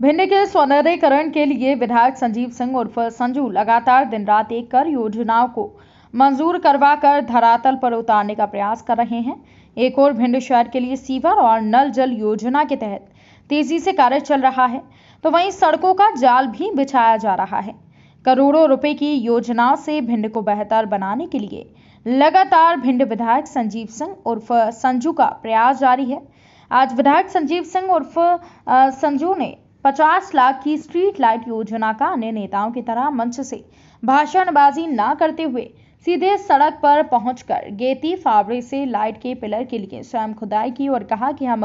भिंड के सौंदर्यीकरण के लिए विधायक संजीव सिंह उर्फ़ संजू लगातार दिन रात एक कर योजनाओं को मंजूर करवाकर धरातल पर उतारने का प्रयास कर रहे हैं। एक और भिंड शहर के लिए सीवर और नल जल योजना के तहत तेज़ी से कार्य चल रहा है तो वहीं सड़कों का जाल भी बिछाया जा रहा है। करोड़ों रुपए की योजनाओं से भिंड को बेहतर बनाने के लिए लगातार भिंड विधायक संजीव सिंह उर्फ़ संजू का प्रयास जारी है। आज विधायक संजीव सिंह उर्फ़ संजू ने 50 लाख की स्ट्रीट लाइट योजना का अन्य नेताओं की तरह मंच से भाषणबाजी ना करते हुए सीधे सड़क पर पहुंचकर गेती फावड़े से लाइट के पिलर के लिए स्वयं खुदाई की और कहा कि हम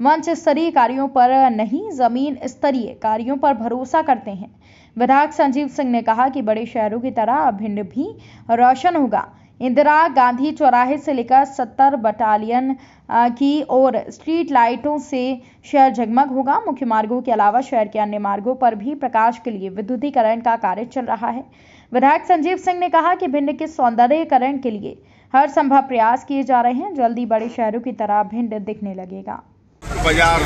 मंच स्तरीय कार्यों पर नहीं, ज़मीन स्तरीय कार्यों पर भरोसा करते हैं। विधायक संजीव सिंह ने कहा कि बड़े शहरों की तरह भिंड भी रोशन होगा। इंदिरा गांधी चौराहे से लेकर सत्तर बटालियन की और स्ट्रीट लाइटों से शहर जगमग होगा। मुख्य मार्गों के अलावा शहर के अन्य मार्गों पर भी प्रकाश के लिए विद्युतीकरण का कार्य चल रहा है। विधायक संजीव सिंह ने कहा कि भिंड के सौंदर्यकरण के लिए हर संभव प्रयास किए जा रहे हैं। जल्दी बड़े शहरों की तरह भिंड दिखने लगेगा। बाज़ार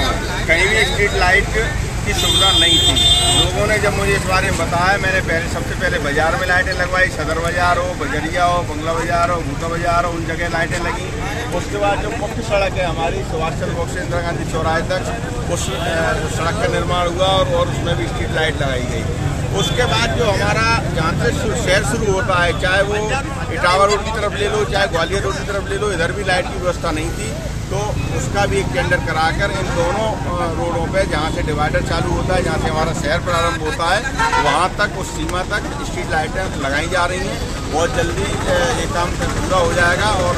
कहीं भी स्ट्रीट लाइट की सुविधा नहीं थी। लोगों ने जब मुझे इस बारे में बताया मैंने पहले सबसे पहले बाज़ार में लाइटें लगवाई सदर बाज़ार हो बजरिया हो बंगला बाज़ार हो भूता बाज़ार हो उन जगह लाइटें लगी। उसके बाद जो मुख्य सड़क है हमारी सुभाष चंद्र बोस इंदिरा गांधी चौराहे तक उस सड़क का निर्माण हुआ और, और उसमें भी स्ट्रीट लाइट लगाई गई। उसके बाद जो हमारा जहाँ से शहर शुरू होता है चाहे वो इटावा रोड की तरफ़ ले लो, चाहे ग्वालियर रोड की तरफ़ ले लो, इधर भी लाइट की व्यवस्था नहीं थी तो उसका भी एक टेंडर कराकर इन दोनों रोडों पे जहाँ से डिवाइडर चालू होता है, जहाँ से हमारा शहर प्रारंभ होता है, वहाँ तक, उस सीमा तक स्ट्रीट लाइटें लगाई जा रही हैं। बहुत जल्दी ये काम पूरा हो जाएगा और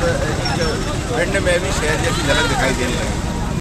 भिंड में भी शहर जैसी झलक दिखाई देने लगी